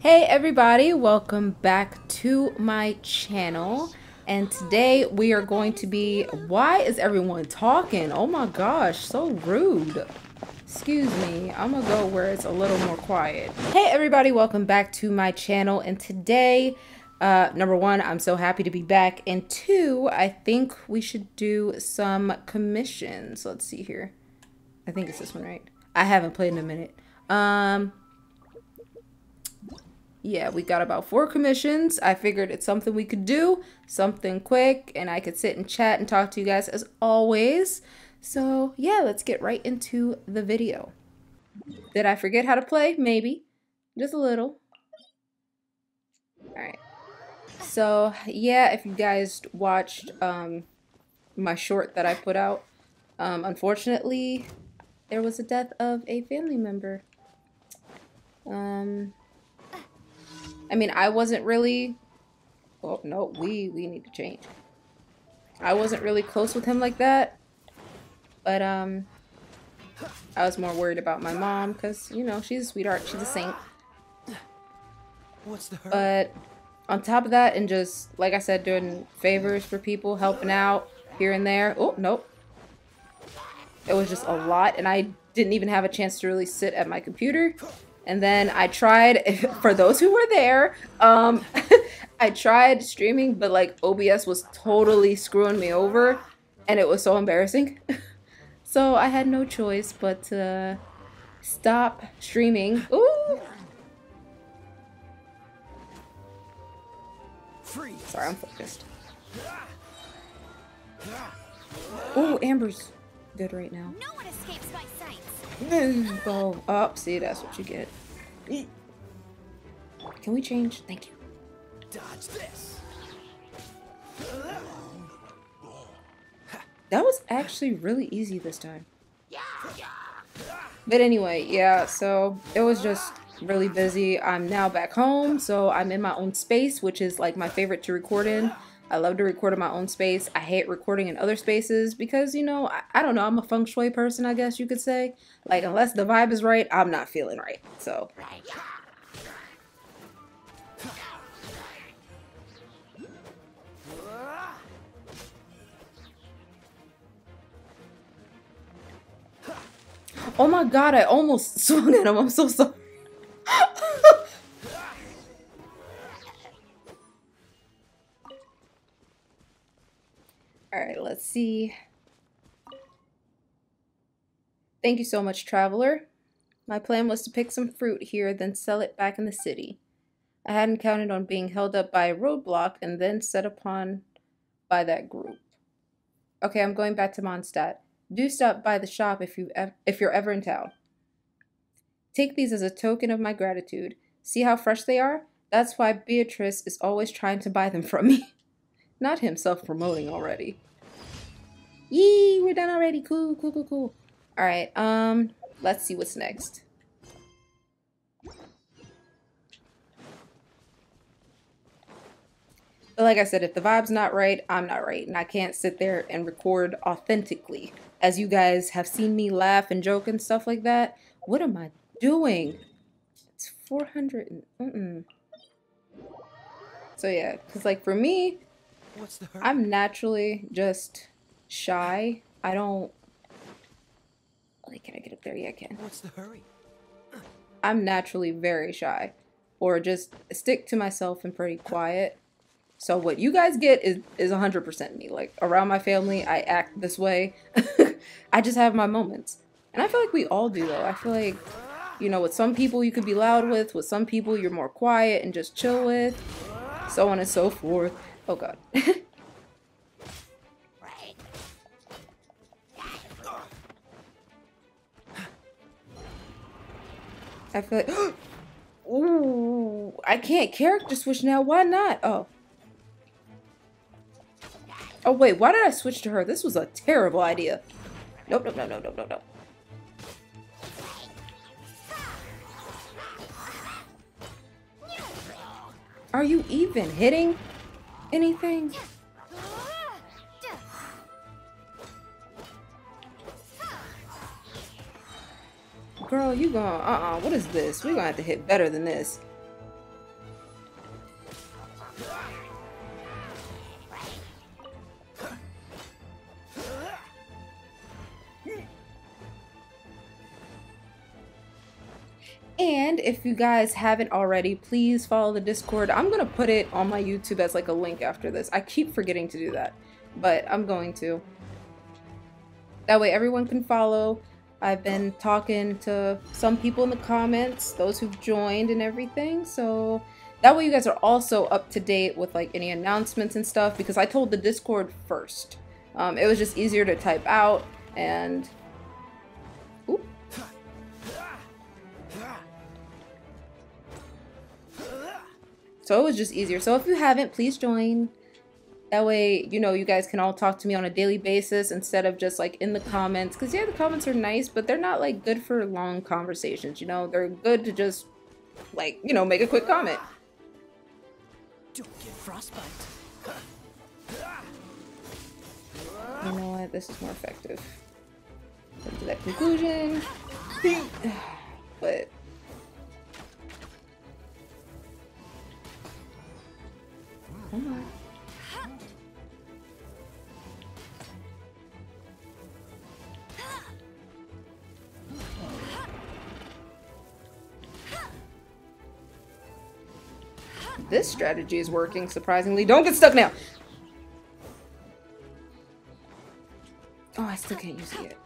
Hey everybody, welcome back to my channel. And today we are going to be, why is everyone talking? Oh my gosh, so rude. Excuse me, I'm gonna go where it's a little more quiet. Hey everybody, welcome back to my channel. And today, uh, number one, I'm so happy to be back. And two, I think we should do some commissions. Let's see here. I think it's this one, right? I haven't played in a minute. Um, yeah, we got about four commissions. I figured it's something we could do, something quick, and I could sit and chat and talk to you guys as always. So yeah, let's get right into the video. Did I forget how to play? Maybe. Just a little. Alright. So yeah, if you guys watched um, my short that I put out, um, unfortunately, there was a death of a family member. Um, I mean, I wasn't really. Oh no, we we need to change. I wasn't really close with him like that, but um, I was more worried about my mom because you know she's a sweetheart, she's a saint. What's the hurry? But on top of that, and just like I said, doing favors for people, helping out here and there. Oh nope, it was just a lot, and I didn't even have a chance to really sit at my computer and then I tried, for those who were there, um, I tried streaming, but like OBS was totally screwing me over and it was so embarrassing. so I had no choice but to stop streaming. Ooh! Freeze. Sorry, I'm focused. Ooh, Amber's good right now. No one escapes my sights. Go up. See, that's what you get. Can we change? Thank you. Dodge this. That was actually really easy this time. But anyway, yeah, so it was just really busy. I'm now back home, so I'm in my own space, which is like my favorite to record in. I love to record in my own space. I hate recording in other spaces because, you know, I, I don't know, I'm a feng shui person, I guess you could say. Like, unless the vibe is right, I'm not feeling right. So, oh my god, I almost swung at him. I'm so sorry. All right, let's see. Thank you so much, traveler. My plan was to pick some fruit here, then sell it back in the city. I hadn't counted on being held up by a roadblock and then set upon by that group. Okay, I'm going back to Mondstadt. Do stop by the shop if you ev- if you're ever in town. Take these as a token of my gratitude. See how fresh they are? That's why Beatrice is always trying to buy them from me. Not him self-promoting already. Yee, we're done already. Cool, cool, cool, cool. All right, um, let's see what's next. But like I said, if the vibe's not right, I'm not right. And I can't sit there and record authentically. As you guys have seen me laugh and joke and stuff like that. What am I doing? It's 400 and, mm-mm. So yeah, because like for me, What's the hurry? I'm naturally just shy. I don't. Like, can I get up there? Yeah, I can. What's the hurry? I'm naturally very shy, or just stick to myself and pretty quiet. So what you guys get is is 100% me. Like around my family, I act this way. I just have my moments, and I feel like we all do though. I feel like you know, with some people you could be loud with, with some people you're more quiet and just chill with, so on and so forth. Oh god. I feel like Ooh, I can't character switch now. Why not? Oh. Oh wait, why did I switch to her? This was a terrible idea. Nope, nope, nope, nope, nope, nope, nope. Are you even hitting anything? Girl, you going, uh-uh, what is this? We're gonna have to hit better than this. You guys haven't already, please follow the Discord. I'm going to put it on my YouTube as like a link after this. I keep forgetting to do that, but I'm going to. That way everyone can follow. I've been talking to some people in the comments, those who've joined and everything. So that way you guys are also up to date with like any announcements and stuff because I told the Discord first. Um, it was just easier to type out and So it was just easier. So if you haven't, please join. That way, you know, you guys can all talk to me on a daily basis instead of just like in the comments. Because yeah, the comments are nice, but they're not like good for long conversations, you know? They're good to just like, you know, make a quick comment. Don't get frostbite. You know what? This is more effective. Come to that conclusion. but This strategy is working, surprisingly. Don't get stuck now! Oh, I still can't use it.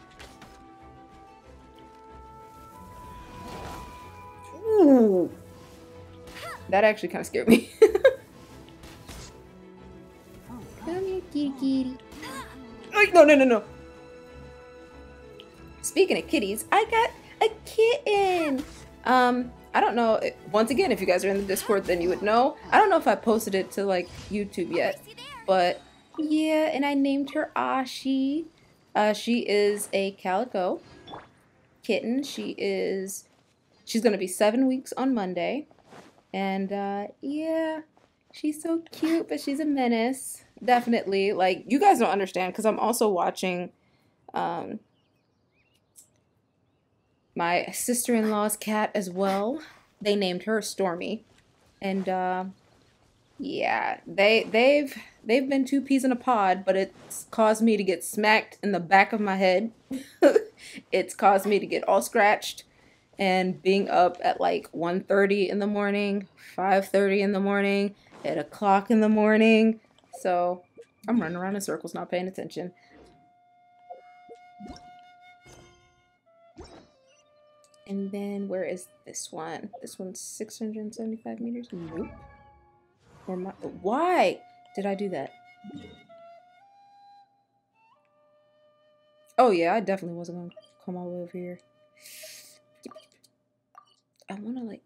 Ooh! That actually kind of scared me. kitty kitty. Oh, no, no, no, no. Speaking of kitties, I got a kitten. Um, I don't know. Once again, if you guys are in the Discord, then you would know. I don't know if I posted it to like YouTube yet, but yeah, and I named her Ashi. Uh, she is a calico kitten. She is, she's gonna be seven weeks on Monday, and uh, yeah, she's so cute, but she's a menace. Definitely, like you guys don't understand because I'm also watching, um, my sister-in-law's cat as well. They named her Stormy. And uh, yeah, they they've they've been two peas in a pod, but it's caused me to get smacked in the back of my head. it's caused me to get all scratched and being up at like 1.30 in the morning, 5.30 in the morning, at o'clock in the morning. So I'm running around in circles, not paying attention. And then where is this one? This one's 675 meters? Nope. Why did I do that? Oh yeah, I definitely wasn't gonna come all the way over here. I wanna like,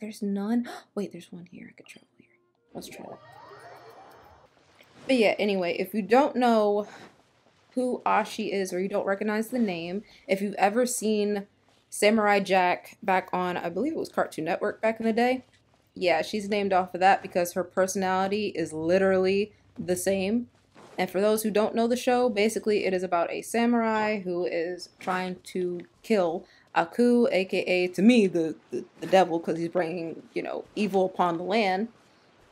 there's none. Wait, there's one here. I could travel here. Let's try that. But yeah, anyway, if you don't know who Ashi is or you don't recognize the name, if you've ever seen Samurai Jack back on, I believe it was Cartoon Network back in the day. Yeah, she's named off of that because her personality is literally the same. And for those who don't know the show, basically it is about a samurai who is trying to kill Aku, aka to me the, the, the devil, because he's bringing, you know, evil upon the land.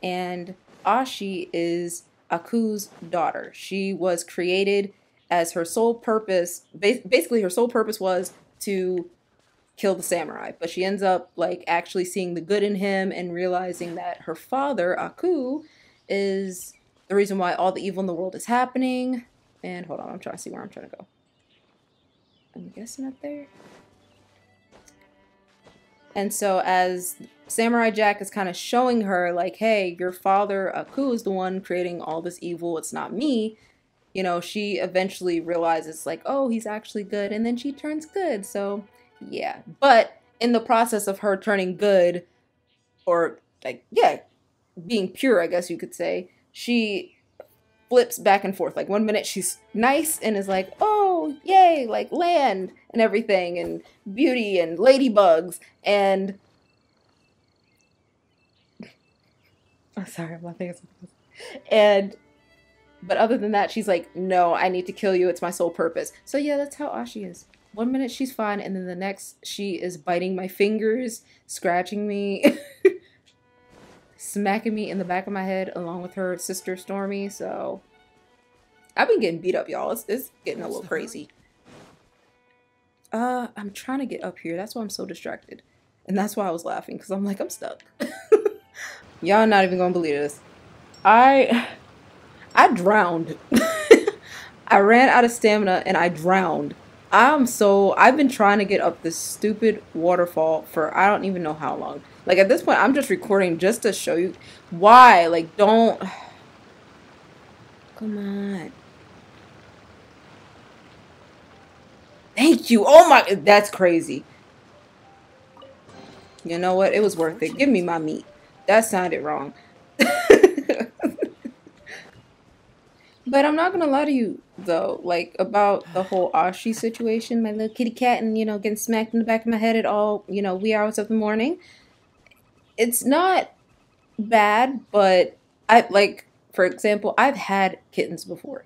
And Ashi is Aku's daughter. She was created as her sole purpose, basically her sole purpose was to kill the samurai. But she ends up like actually seeing the good in him and realizing that her father, Aku, is the reason why all the evil in the world is happening. And hold on, I'm trying to see where I'm trying to go. I'm guessing up there. And so as Samurai Jack is kind of showing her like, hey, your father uh, Aku is the one creating all this evil. It's not me. You know, she eventually realizes like, oh, he's actually good. And then she turns good. So yeah. But in the process of her turning good, or like, yeah, being pure, I guess you could say, she flips back and forth. Like one minute she's nice and is like, oh, yay, like land and everything and beauty and ladybugs and oh, sorry, I'm laughing at something. And but other than that, she's like, no, I need to kill you. It's my sole purpose. So yeah, that's how Ashi is one minute she's fine and then the next she is biting my fingers scratching me smacking me in the back of my head along with her sister stormy so i've been getting beat up y'all it's, it's getting a little crazy uh i'm trying to get up here that's why i'm so distracted And that's why I was laughing, because I'm like, I'm stuck. Y'all not even gonna believe this. I I drowned. I ran out of stamina and I drowned. I'm so I've been trying to get up this stupid waterfall for I don't even know how long. Like at this point I'm just recording just to show you why. Like don't Come on. Thank you. Oh my that's crazy. You know what? It was worth it. Give me my meat. That sounded wrong. but I'm not gonna lie to you though, like about the whole Ashi situation, my little kitty cat, and you know, getting smacked in the back of my head at all, you know, wee hours of the morning. It's not bad, but I like, for example, I've had kittens before.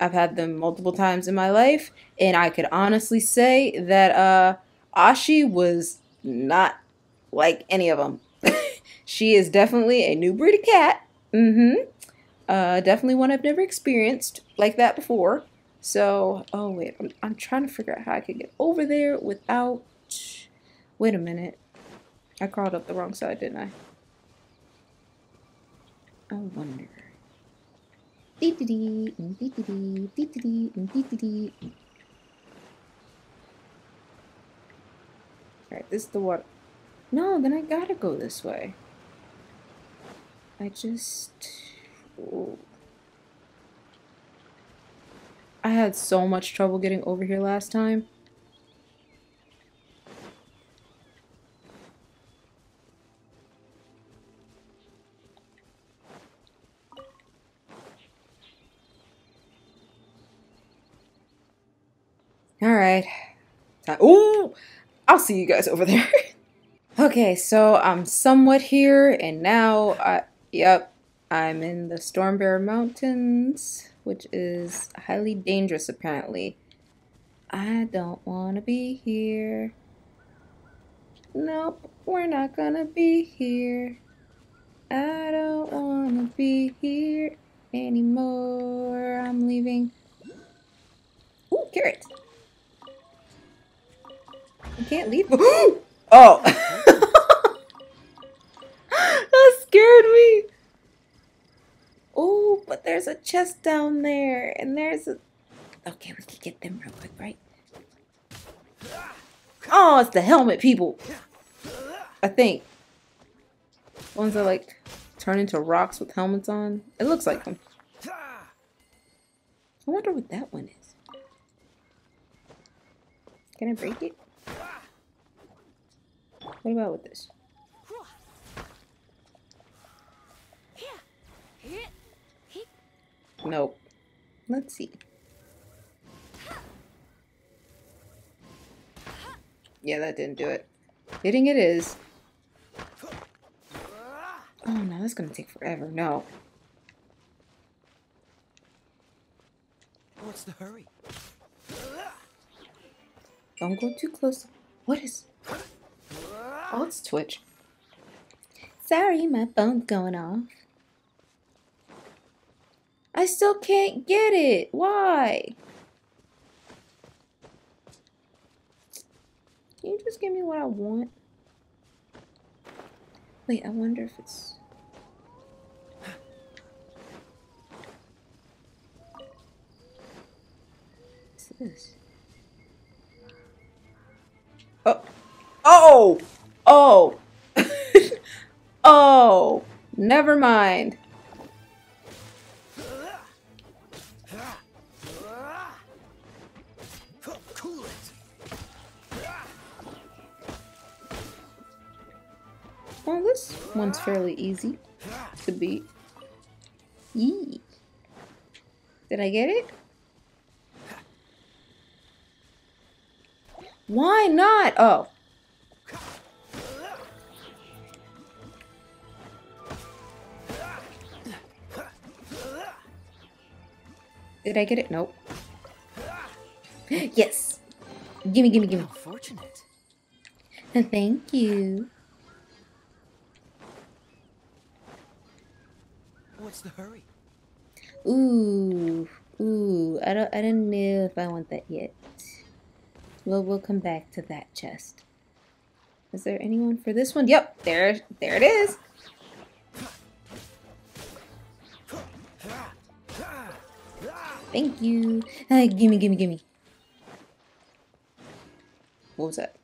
I've had them multiple times in my life, and I could honestly say that uh Ashi was not like any of them. she is definitely a new breed of cat. Mm-hmm. Uh, definitely one I've never experienced like that before. So, oh wait, I'm, I'm trying to figure out how I could get over there without. Wait a minute. I crawled up the wrong side, didn't I? I wonder. Mm, mm, Alright, this is the water. No, then I gotta go this way. I just... Ooh. I had so much trouble getting over here last time. Alright. Ooh! I'll see you guys over there. Okay, so I'm somewhat here, and now, I, yep, I'm in the Stormbearer Mountains, which is highly dangerous apparently. I don't want to be here. Nope, we're not gonna be here. I don't want to be here anymore. I'm leaving. Ooh, carrot. I can't leave. Oh! that scared me. Oh, but there's a chest down there, and there's a. Okay, we can get them real quick, right? Oh, it's the helmet people. I think. Ones that like turn into rocks with helmets on. It looks like them. I wonder what that one is. Can I break it? What about with this? Nope. Let's see. Yeah, that didn't do it. Hitting it is. Oh no, that's gonna take forever. No. What's the hurry? Don't go too close. What is... Oh, it's Twitch. Sorry, my phone's going off. I still can't get it. Why? Can you just give me what I want? Wait, I wonder if it's... What's this? Oh! Oh! Oh! oh! Never mind. Well, this one's fairly easy to beat. Yee. Did I get it? Why not? Oh. Did I get it? Nope. yes. Gimme, gimme, gimme. Fortunate. Thank you. What's the hurry? Ooh, ooh. I don't. I don't know if I want that yet. Well, we'll come back to that chest. Is there anyone for this one? Yep, there, there it is. Thank you. Hey, gimme, gimme, gimme. What was that?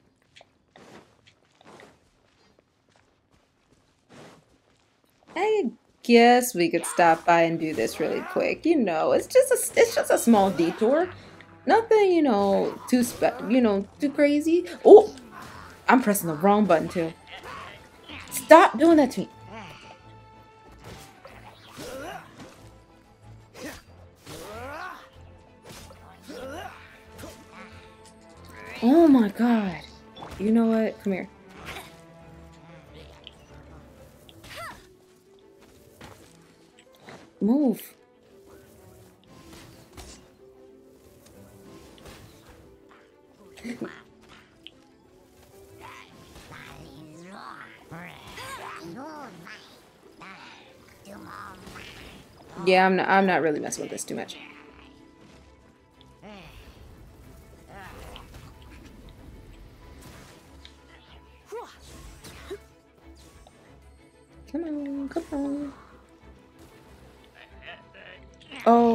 I guess we could stop by and do this really quick. You know, it's just a, it's just a small detour. Nothing, you know, too spe you know, too crazy. Oh, I'm pressing the wrong button too. Stop doing that to me. Oh my god. You know what? Come here. Move. yeah, I'm not, I'm not really messing with this too much.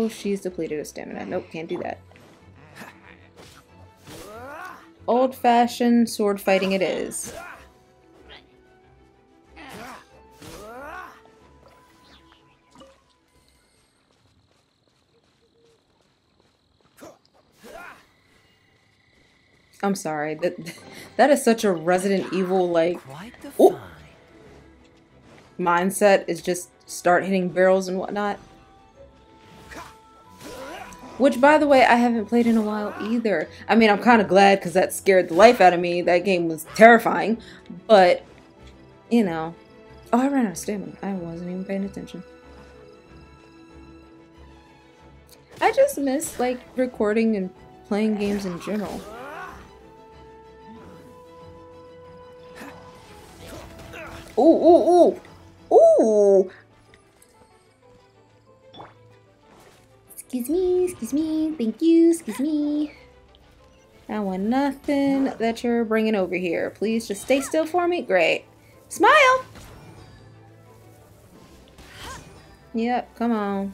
Oh, she's depleted of stamina. Nope, can't do that. Old-fashioned sword fighting it is. I'm sorry. That that is such a Resident Evil like mindset is just start hitting barrels and whatnot. Which, by the way, I haven't played in a while either. I mean, I'm kind of glad because that scared the life out of me. That game was terrifying. But, you know. Oh, I ran out of stamina. I wasn't even paying attention. I just miss, like, recording and playing games in general. Ooh, ooh, ooh! Ooh! Excuse me, excuse me, thank you, excuse me. I want nothing that you're bringing over here. Please just stay still for me. Great. Smile! Yep, come on.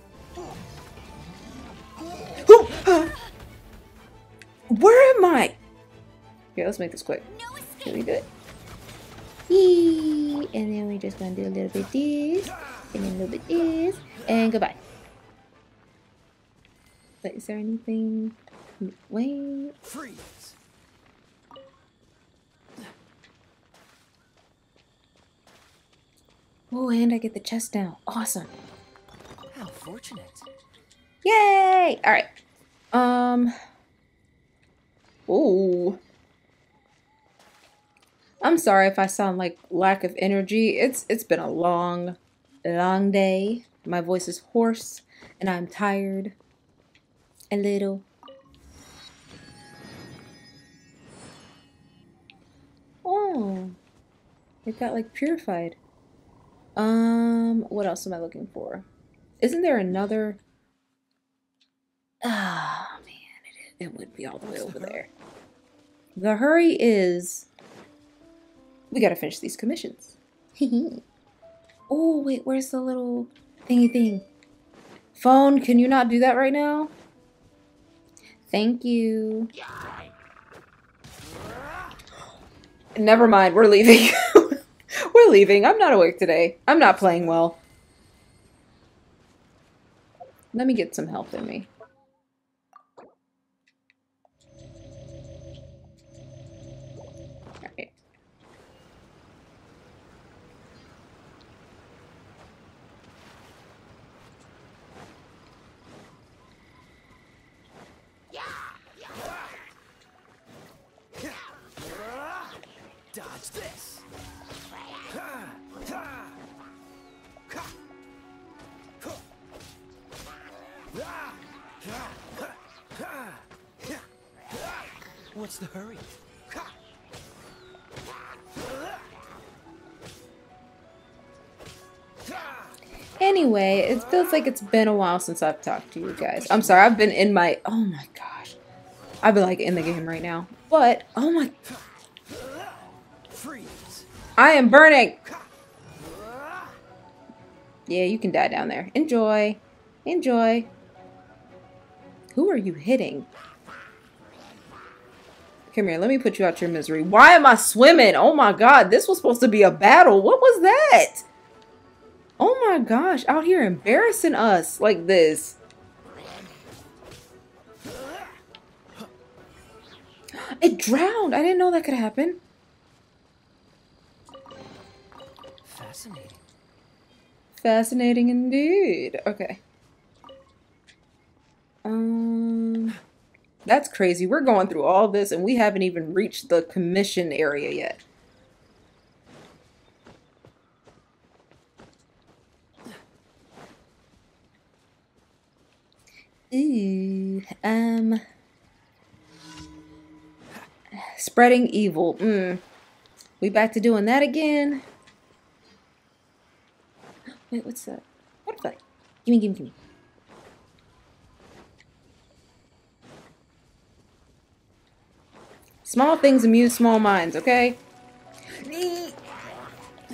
Where am I? Here, let's make this quick. Can we do it? Yee. And then we're just gonna do a little bit this, and then a little bit this, and goodbye. But is there anything? Wait. Freeze. Oh, and I get the chest now. Awesome. How fortunate. Yay! All right. Um. Oh. I'm sorry if I sound like lack of energy. It's it's been a long, long day. My voice is hoarse and I'm tired a little. Oh, it got like purified. Um, what else am I looking for? Isn't there another? Ah, oh, man, it, it would be all the way over there. The hurry is we gotta finish these commissions. oh, wait, where's the little thingy thing? Phone, can you not do that right now? Thank you. Never mind, we're leaving. we're leaving. I'm not awake today. I'm not playing well. Let me get some health in me. What's the hurry? Anyway, it feels like it's been a while since I've talked to you guys. I'm sorry, I've been in my... Oh my gosh. I've been like in the game right now. But, oh my... Freeze. I am burning. Yeah, you can die down there. Enjoy. Enjoy. Who are you hitting? Come here, let me put you out your misery. Why am I swimming? Oh my god, this was supposed to be a battle. What was that? Oh my gosh, out here embarrassing us like this. It drowned. I didn't know that could happen. Fascinating. Fascinating indeed. Okay. Um, that's crazy. We're going through all this and we haven't even reached the commission area yet. Ooh, um, spreading evil. Mm. We back to doing that again. Wait, what's that? What is that? Gimme, gimme, gimme. Small things amuse small minds, okay?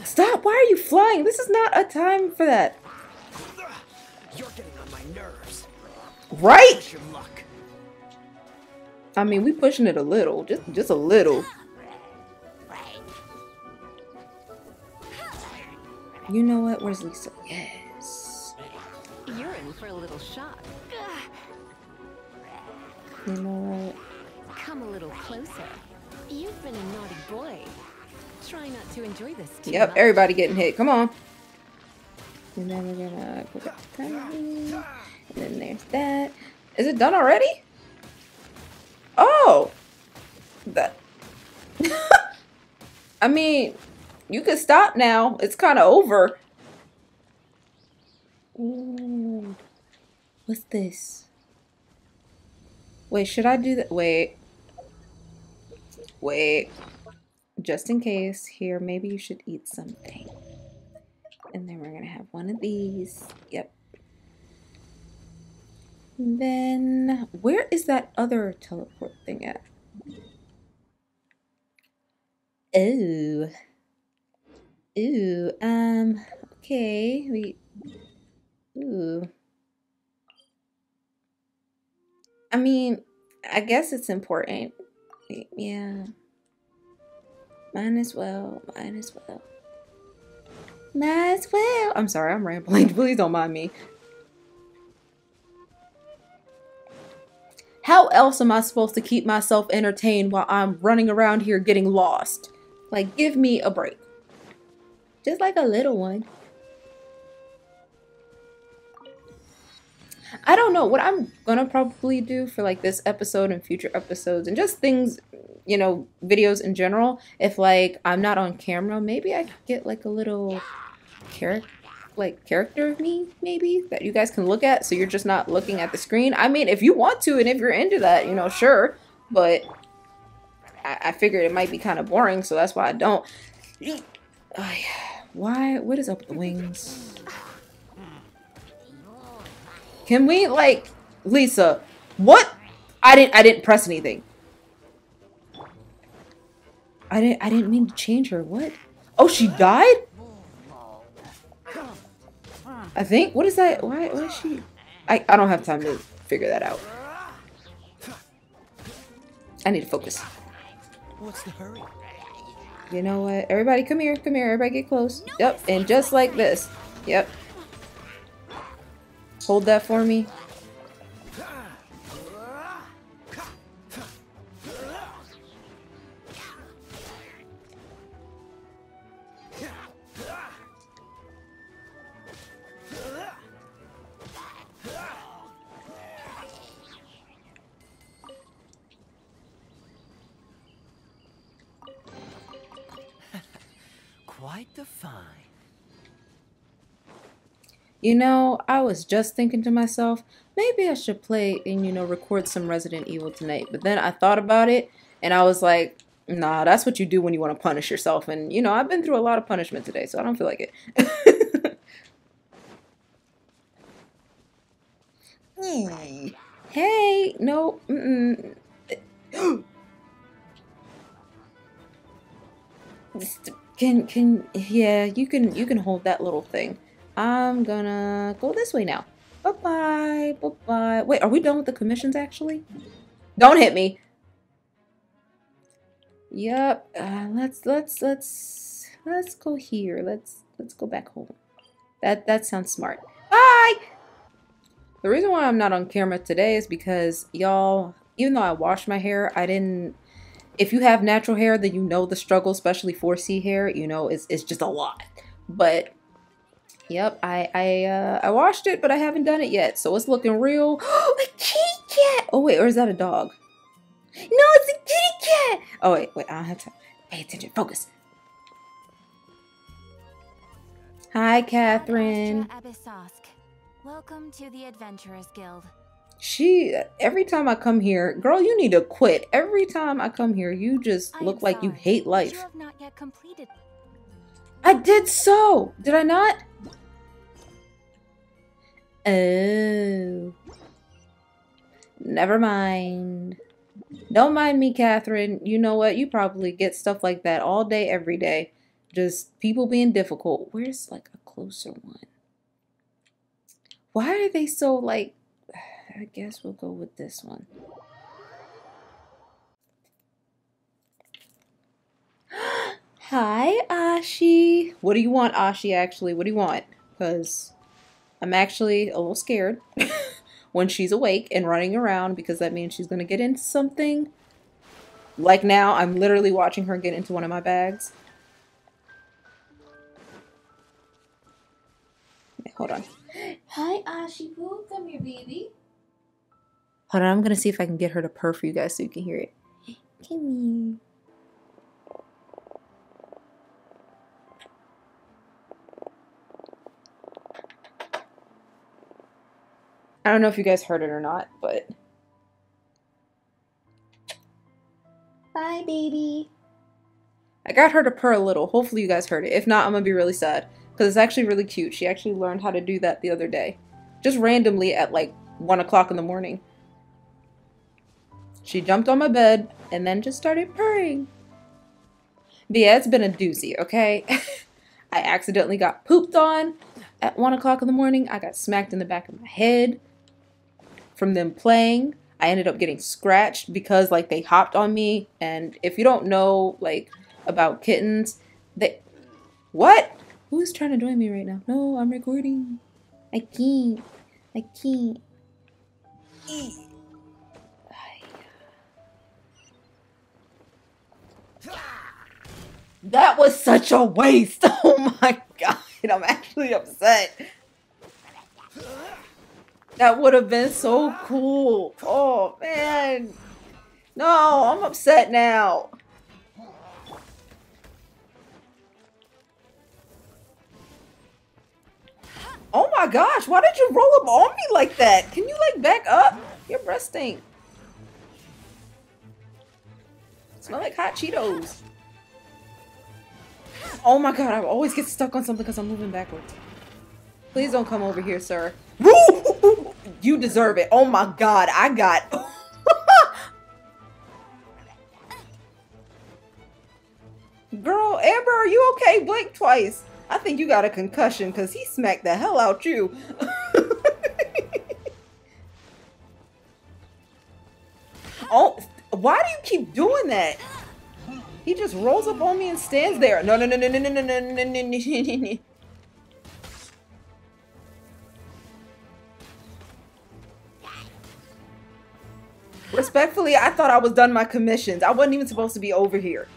Stop! Why are you flying? This is not a time for that. You're getting on my nerves. Right? Push your luck. I mean, we pushing it a little, just just a little. You know what? Where's Lisa? Yes. You're in for a little shock. You know what? Come a little closer. You've been a naughty boy. Try not to enjoy this too Yep, much. everybody getting hit. Come on. And then we're gonna put that. And then there's that. Is it done already? Oh! That. I mean, you can stop now. It's kind of over. Ooh. What's this? Wait, should I do that? Wait. Wait. Just in case, here, maybe you should eat something. And then we're gonna have one of these. Yep. Then, where is that other teleport thing at? Ooh. Ooh, um, okay, we, ooh. I mean, I guess it's important. Yeah. Mine as well. Mine as well. Might as well. I'm sorry, I'm rambling. Please don't mind me. How else am I supposed to keep myself entertained while I'm running around here getting lost? Like, give me a break. Just like a little one. I don't know what I'm gonna probably do for like this episode and future episodes and just things, you know, videos in general. If like I'm not on camera, maybe I could get like a little character like character of me maybe that you guys can look at so you're just not looking at the screen. I mean, if you want to and if you're into that, you know, sure, but I, I figured it might be kind of boring, so that's why I don't. Ay, Why? What is up with the wings? Can we like Lisa? What? I didn't. I didn't press anything. I didn't. I didn't mean to change her. What? Oh, she died. I think. What is that? Why? Why is she? I. I don't have time to figure that out. I need to focus. What's the hurry? You know what? Everybody come here. Come here. Everybody get close. Yep. And just like this. Yep. Hold that for me. You know, I was just thinking to myself, maybe I should play and, you know, record some Resident Evil tonight. But then I thought about it and I was like, nah, that's what you do when you want to punish yourself. And, you know, I've been through a lot of punishment today, so I don't feel like it. hey, no, mm-mm. Can can yeah, you can you can hold that little thing. I'm gonna go this way now. Bye bye. Bye bye. Wait, are we done with the commissions actually? Don't hit me. Yep. Uh, let's let's let's let's go here. Let's let's go back home. That that sounds smart. Bye. The reason why I'm not on camera today is because y'all, even though I washed my hair, I didn't. If you have natural hair, then you know the struggle, especially 4C hair. You know, it's it's just a lot. But yep, I I uh, I washed it, but I haven't done it yet, so it's looking real. a kitty cat. Oh wait, or is that a dog? No, it's a kitty cat. Oh wait, wait, I don't have to pay attention. Focus. Hi, Katheryne. Welcome to the Adventurers Guild. She every time I come here, girl, you need to quit. Every time I come here, you just look like you hate life. You have not yet completed. I did so. Did I not? Oh. Never mind. Don't mind me, Katheryne. You know what? You probably get stuff like that all day, every day. Just people being difficult. Where's like a closer one? Why are they so like. I guess we'll go with this one. Hi, Ashi. What do you want, Ashi, actually? What do you want? Because I'm actually a little scared when she's awake and running around because that means she's going to get into something. Like now, I'm literally watching her get into one of my bags. Okay, hold on. Hi, Ashi Boo. Come here, baby. Hold on, I'm going to see if I can get her to purr for you guys so you can hear it. Come here. I don't know if you guys heard it or not, but. Bye, baby. I got her to purr a little. Hopefully, you guys heard it. If not, I'm gonna be really sad because it's actually really cute. She actually learned how to do that the other day, just randomly at like one o'clock in the morning. She jumped on my bed and then just started purring. But yeah, it's been a doozy, okay? I accidentally got pooped on at one o'clock in the morning. I got smacked in the back of my head from them playing. I ended up getting scratched because like they hopped on me. And if you don't know like about kittens, they what? Who is trying to join me right now? No, I'm recording. I can't. I can't. That was such a waste. Oh my god. I'm actually upset. That would have been so cool. Oh man. No, I'm upset now. Oh my gosh, why did you roll up on me like that? Can you like back up? Your breath stink. Smell like hot Cheetos. Oh my god, I always get stuck on something because I'm moving backwards. Please don't come over here, sir. You deserve it. Oh my god, I got... Girl, Amber, are you okay? Blink twice. I think you got a concussion because he smacked the hell out you. oh, why do you keep doing that? He just rolls up on me and stands there. No, no, no, no, no, no, no, no, no, no, no, I thought I was done my commissions. I wasn't even supposed to be over here.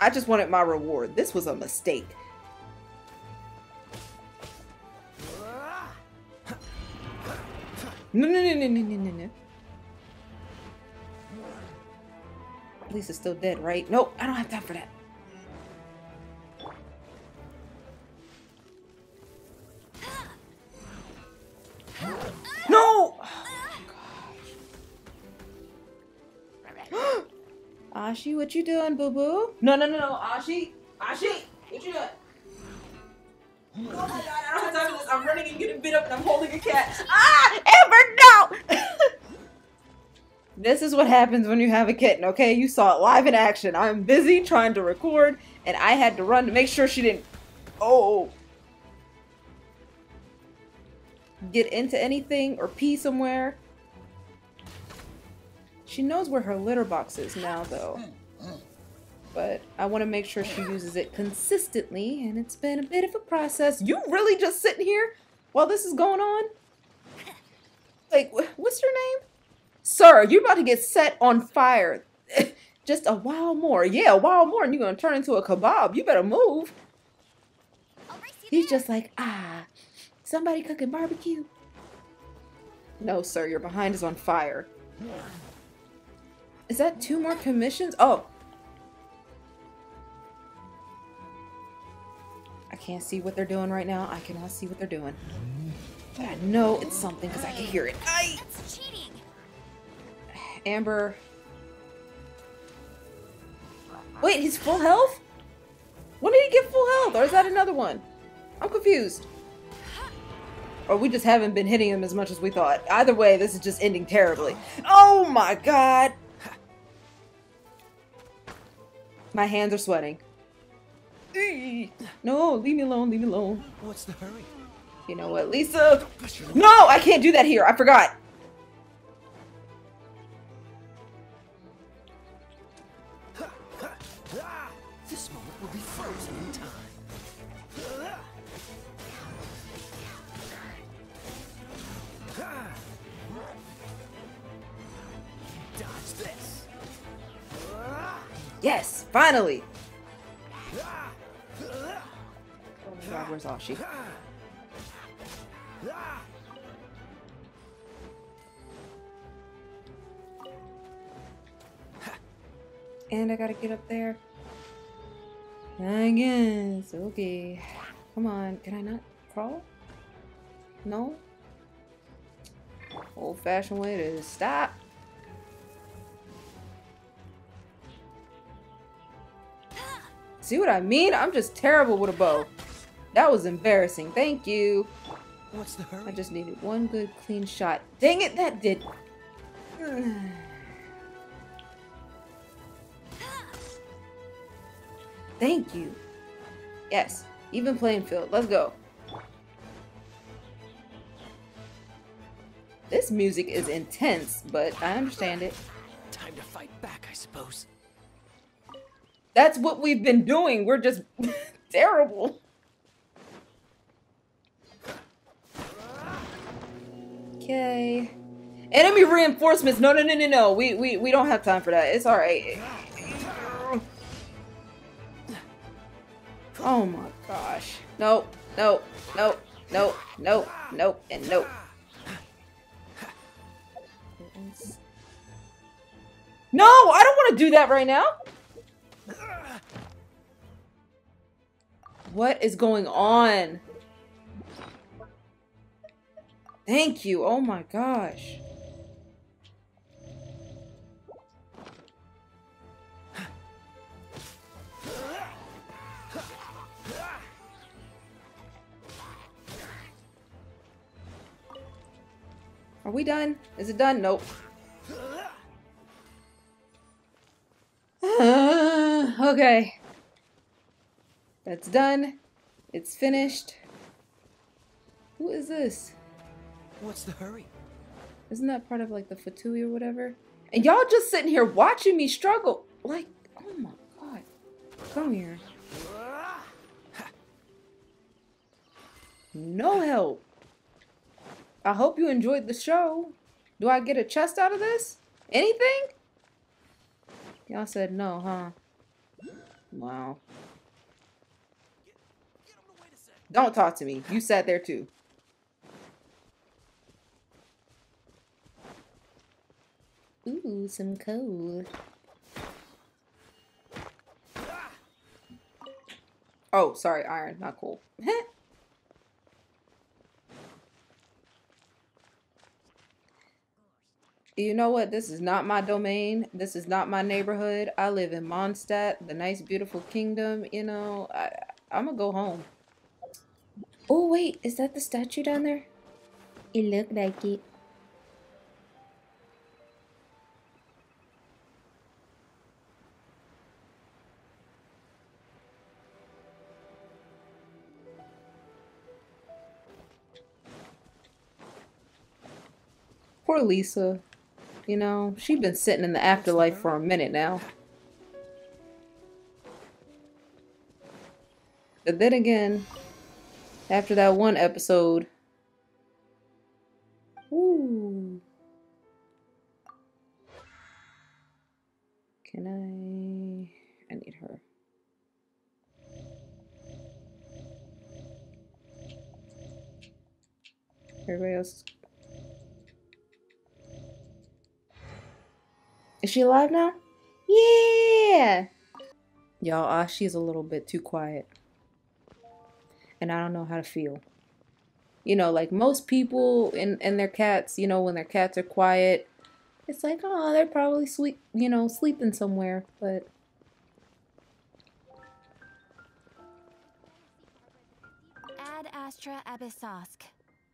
I just wanted my reward. This was a mistake. No, no, no, no, no, no, no, no. Lisa's still dead, right? Nope, I don't have time for that. Ashi, what you doing, boo boo? No, no, no, no, Ashi, Ashi, what you doing? Oh my god, I don't have time for this. I'm running and getting bit up and I'm holding a cat. Ah! Amber, no! This is what happens when you have a kitten, okay? You saw it live in action. I'm busy trying to record, and I had to run to make sure she didn't. Oh. Get into anything or pee somewhere. She knows where her litter box is now, though. But I want to make sure she uses it consistently, and it's been a bit of a process. You really just sitting here while this is going on? Like, what's your name? Sir, you're about to get set on fire. Just a while more. Yeah, a while more, and you're going to turn into a kebab. You better move. He's just like, ah, somebody cooking barbecue. No, sir, your behind is on fire. Is that two more commissions? Oh. I can't see what they're doing right now. I cannot see what they're doing. But I know it's something because I can hear it. Aye. That's cheating. Amber. Wait, he's full health? When did he get full health? Or is that another one? I'm confused. Or we just haven't been hitting him as much as we thought. Either way, this is just ending terribly. Oh my god! My hands are sweating. No, leave me alone, leave me alone. What's the hurry? You know what, Lisa? No, I can't do that here. I forgot. This moment will be frozen in time. Dodge this. Yes, finally. Oh my god, where's Ashi? And I gotta get up there. I guess. Okay. Come on. Can I not crawl? No? Old fashioned way to stop. See what I mean? I'm just terrible with a bow. That was embarrassing. Thank you. What's the hurry? I just needed one good clean shot. Dang it, that did. Thank you. Yes, even playing field. Let's go. This music is intense, but I understand it. Time to fight back, I suppose. That's what we've been doing. We're just terrible. Okay. Enemy reinforcements. No, no, no, no, no. We we we don't have time for that. It's all right. Oh my gosh. No, no, no, no, no, no, and no. No, I don't want to do that right now. What is going on? Thank you. Oh my gosh. Are we done? Is it done? Nope. okay. That's done. It's finished. Who is this? What's the hurry? Isn't that part of like the Fatui or whatever? And y'all just sitting here watching me struggle. Like, oh my god. Come here. No help. I hope you enjoyed the show. Do I get a chest out of this? Anything? Y'all said no, huh? Wow. Don't talk to me. You sat there too. Ooh, some coal. Oh, sorry, iron, not coal. you know what? This is not my domain. This is not my neighborhood. I live in Mondstadt, the nice, beautiful kingdom. You know, I, I'm gonna go home. Oh, wait, is that the statue down there? It looked like it. Poor Lisa. You know, she's been sitting in the afterlife for a minute now. But then again, after that one episode, ooh. Can I? I need her. Everybody else. Is she alive now? Yeah! Y'all, ah, she's a little bit too quiet. And I don't know how to feel. You know, like most people and, and their cats, you know, when their cats are quiet, it's like, oh, they're probably sleep, you know, sleeping somewhere. But Ad Astra Abyssosque.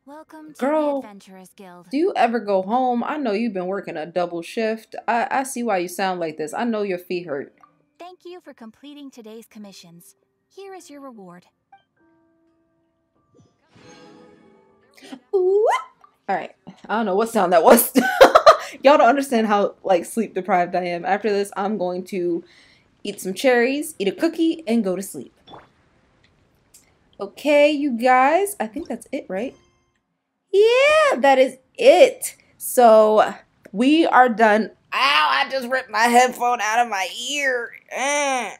Welcome to Girl. the Adventurers Guild. do you ever go home? I know you've been working a double shift. I, I see why you sound like this. I know your feet hurt. Thank you for completing today's commissions. Here is your reward. Ooh. All right. I don't know what sound that was. Y'all don't understand how like sleep deprived I am. After this, I'm going to eat some cherries, eat a cookie, and go to sleep. Okay, you guys. I think that's it, right? Yeah, that is it. So we are done. Ow, I just ripped my headphone out of my ear. Eh.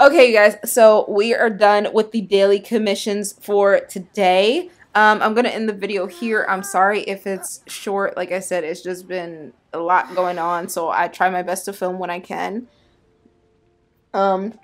Okay, you guys, so we are done with the daily commissions for today. Um, I'm going to end the video here. I'm sorry if it's short. Like I said, it's just been a lot going on, so I try my best to film when I can. Um,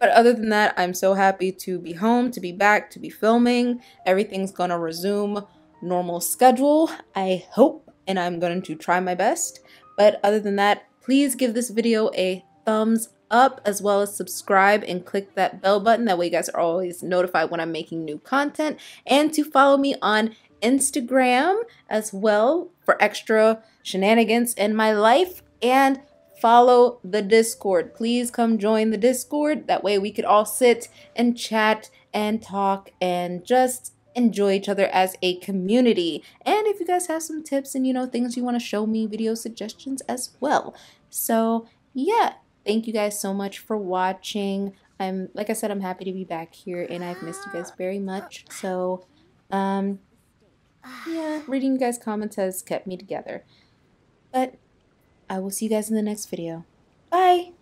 but other than that, I'm so happy to be home, to be back, to be filming. Everything's going to resume normal schedule, I hope, and I'm going to try my best. But other than that, please give this video a thumbs up as well as subscribe and click that bell button. That way you guys are always notified when I'm making new content. And to follow me on Instagram as well for extra shenanigans in my life. And follow the Discord. Please come join the Discord. That way we could all sit and chat and talk and just enjoy each other as a community. And if you guys have some tips and you know things you want to show me, video suggestions as well. So, yeah, thank you guys so much for watching. I'm like I said I'm happy to be back here and I've missed you guys very much. So, um yeah, reading you guys comments has kept me together. But I will see you guys in the next video. Bye!